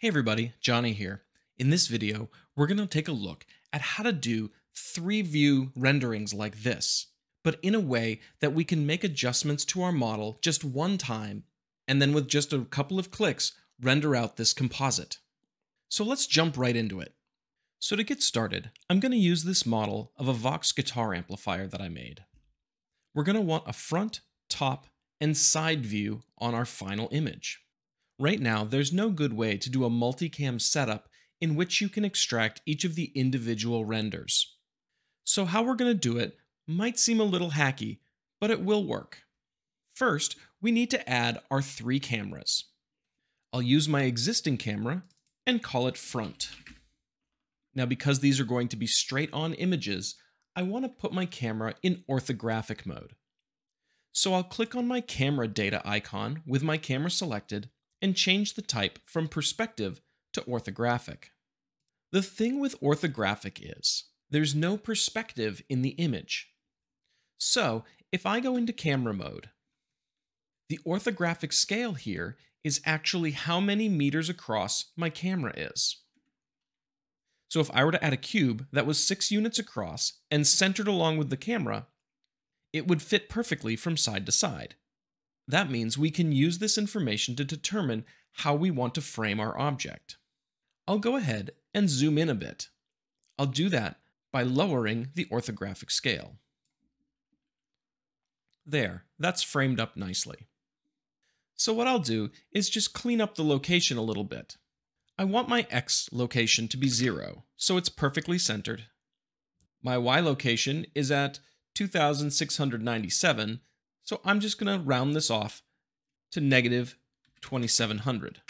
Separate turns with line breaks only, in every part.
Hey everybody, Johnny here. In this video, we're going to take a look at how to do three view renderings like this, but in a way that we can make adjustments to our model just one time, and then with just a couple of clicks, render out this composite. So let's jump right into it. So to get started, I'm going to use this model of a Vox guitar amplifier that I made. We're going to want a front, top, and side view on our final image. Right now, there's no good way to do a multicam setup in which you can extract each of the individual renders. So how we're going to do it might seem a little hacky, but it will work. First, we need to add our three cameras. I'll use my existing camera and call it front. Now because these are going to be straight on images, I want to put my camera in orthographic mode. So I'll click on my camera data icon with my camera selected and change the type from perspective to orthographic. The thing with orthographic is, there's no perspective in the image. So if I go into camera mode, the orthographic scale here is actually how many meters across my camera is. So if I were to add a cube that was six units across and centered along with the camera, it would fit perfectly from side to side. That means we can use this information to determine how we want to frame our object. I'll go ahead and zoom in a bit. I'll do that by lowering the orthographic scale. There, that's framed up nicely. So what I'll do is just clean up the location a little bit. I want my X location to be 0, so it's perfectly centered. My Y location is at 2697, so I'm just going to round this off to negative 2700.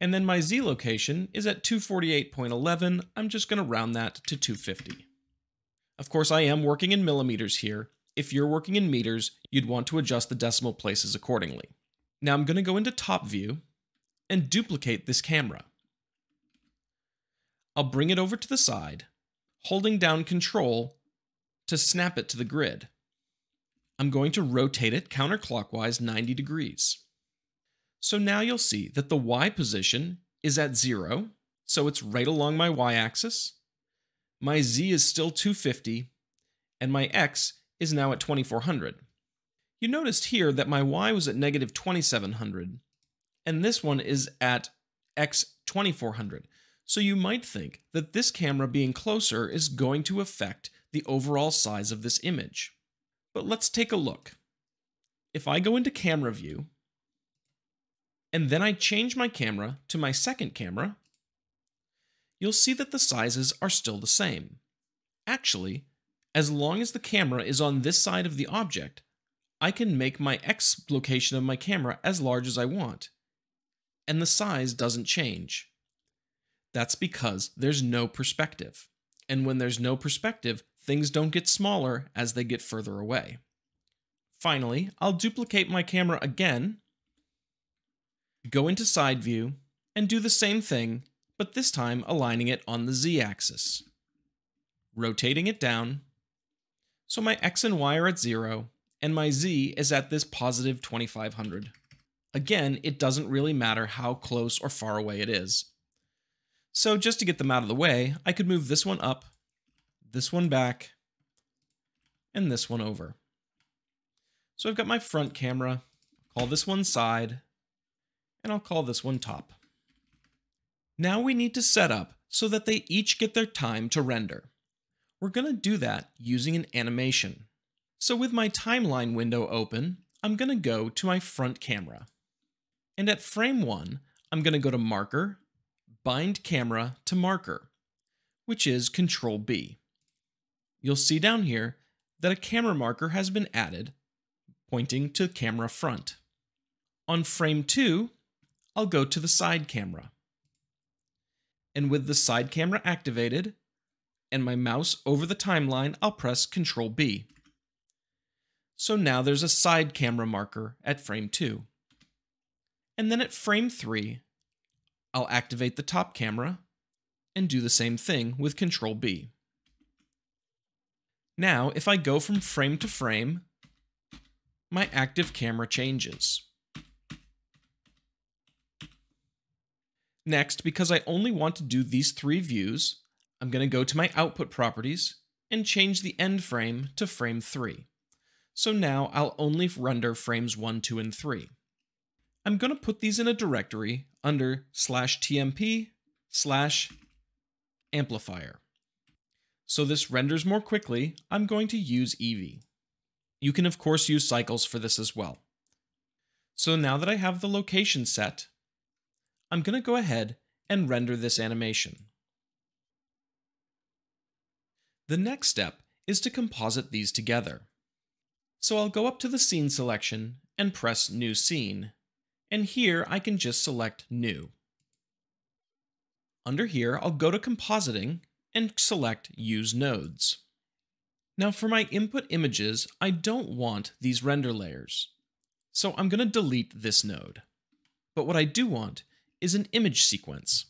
And then my Z location is at 248.11, I'm just going to round that to 250. Of course, I am working in millimeters here. If you're working in meters, you'd want to adjust the decimal places accordingly. Now I'm going to go into top view and duplicate this camera. I'll bring it over to the side, holding down Control to snap it to the grid. I'm going to rotate it counterclockwise 90 degrees. So now you'll see that the Y position is at 0, so it's right along my Y axis. My Z is still 250, and my X is now at 2400. You noticed here that my Y was at negative 2700, and this one is at X 2400. So you might think that this camera being closer is going to affect the overall size of this image. But let's take a look. If I go into camera view, and then I change my camera to my second camera, you'll see that the sizes are still the same. Actually, as long as the camera is on this side of the object, I can make my X location of my camera as large as I want, and the size doesn't change. That's because there's no perspective. And when there's no perspective, things don't get smaller as they get further away. Finally, I'll duplicate my camera again, go into side view, and do the same thing, but this time aligning it on the z-axis. Rotating it down, so my x and y are at 0, and my z is at this positive 2500. Again, it doesn't really matter how close or far away it is. So just to get them out of the way, I could move this one up, this one back, and this one over. So I've got my front camera, call this one side, and I'll call this one top. Now we need to set up so that they each get their time to render. We're going to do that using an animation. So with my timeline window open, I'm going to go to my front camera. And at frame 1, I'm going to go to Marker, bind camera to marker, which is Control B. You'll see down here that a camera marker has been added, pointing to camera front. On frame 2, I'll go to the side camera. And with the side camera activated, and my mouse over the timeline, I'll press Control B. So now there's a side camera marker at frame 2. And then at frame 3, I'll activate the top camera and do the same thing with Control B. Now, if I go from frame to frame, my active camera changes. Next, because I only want to do these three views, I'm going to go to my output properties and change the end frame to frame 3. So now I'll only render frames 1, 2, and 3. I'm going to put these in a directory under slash tmp slash amplifier. So this renders more quickly, I'm going to use Eevee. You can of course use cycles for this as well. So now that I have the location set, I'm going to go ahead and render this animation. The next step is to composite these together. So I'll go up to the scene selection and press New Scene, and here I can just select New. Under here, I'll go to Compositing and select Use Nodes. Now for my input images, I don't want these render layers. So I'm going to delete this node. But what I do want is an image sequence.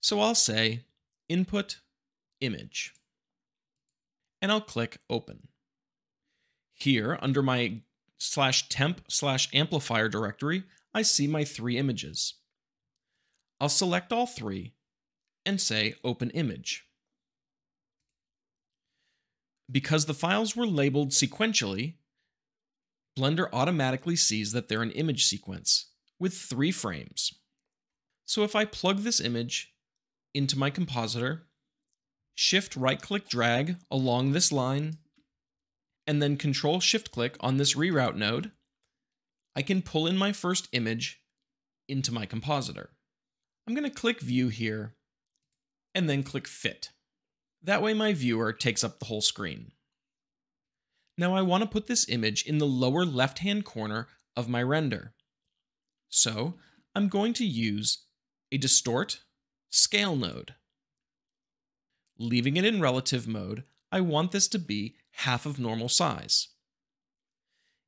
So I'll say Input Image. And I'll click Open. Here, under my slash temp slash amplifier directory, I see my three images. I'll select all three and say Open Image. Because the files were labeled sequentially, Blender automatically sees that they're an image sequence with three frames. So if I plug this image into my compositor, shift right click drag along this line, and then control shift click on this reroute node, I can pull in my first image into my compositor. I'm going to click view here and then click fit. That way my viewer takes up the whole screen. Now I want to put this image in the lower left-hand corner of my render. So I'm going to use a distort scale node. Leaving it in relative mode, I want this to be half of normal size.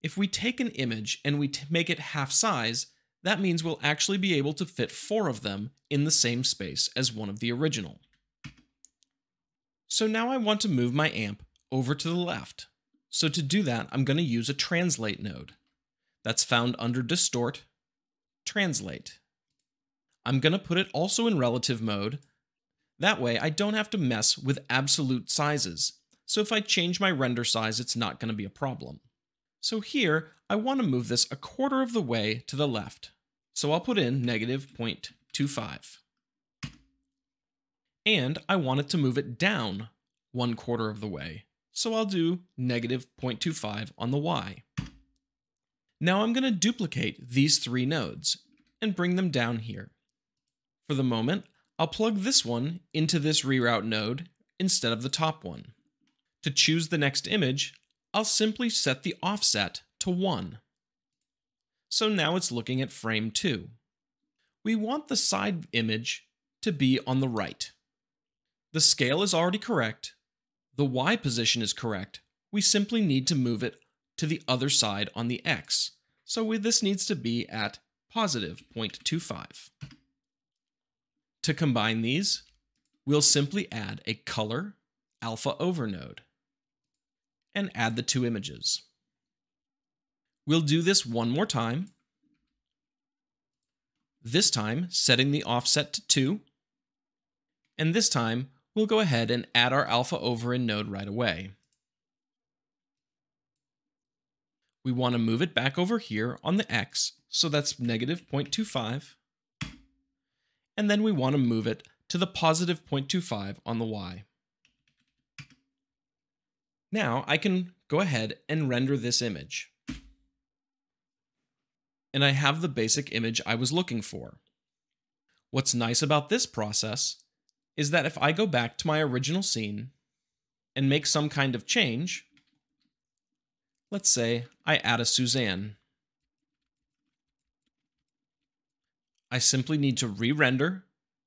If we take an image and we make it half size, that means we'll actually be able to fit four of them in the same space as one of the original. So now I want to move my amp over to the left. So to do that, I'm going to use a translate node. That's found under distort, translate. I'm going to put it also in relative mode. That way I don't have to mess with absolute sizes. So if I change my render size, it's not going to be a problem. So here, I want to move this a quarter of the way to the left. So I'll put in negative 0.25 and I want it to move it down one quarter of the way. So I'll do negative 0.25 on the y. Now I'm going to duplicate these three nodes and bring them down here. For the moment, I'll plug this one into this reroute node instead of the top one. To choose the next image, I'll simply set the offset to 1. So now it's looking at frame 2. We want the side image to be on the right. The scale is already correct. The Y position is correct. We simply need to move it to the other side on the X. So we, this needs to be at positive 0.25. To combine these, we'll simply add a color alpha over node and add the two images. We'll do this one more time. This time setting the offset to 2. And this time we'll go ahead and add our alpha over in node right away. We want to move it back over here on the x, so that's negative 0.25. And then we want to move it to the positive 0.25 on the y. Now I can go ahead and render this image. And I have the basic image I was looking for. What's nice about this process is that if I go back to my original scene and make some kind of change, let's say I add a Suzanne. I simply need to re-render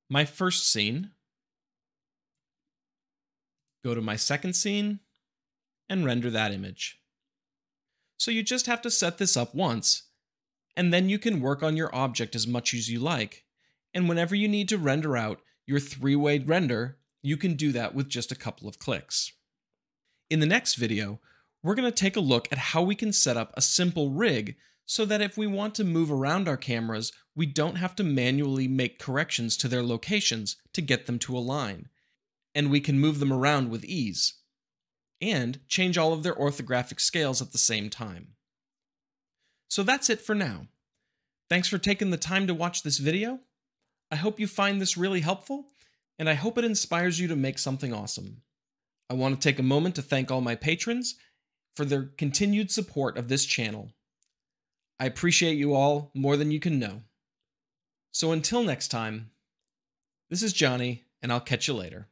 my first scene, go to my second scene, and render that image. So you just have to set this up once, and then you can work on your object as much as you like. And whenever you need to render out your three-way render, you can do that with just a couple of clicks. In the next video, we're going to take a look at how we can set up a simple rig so that if we want to move around our cameras, we don't have to manually make corrections to their locations to get them to align, and we can move them around with ease, and change all of their orthographic scales at the same time. So that's it for now. Thanks for taking the time to watch this video. I hope you find this really helpful, and I hope it inspires you to make something awesome. I want to take a moment to thank all my patrons for their continued support of this channel. I appreciate you all more than you can know. So until next time, this is Johnny, and I'll catch you later.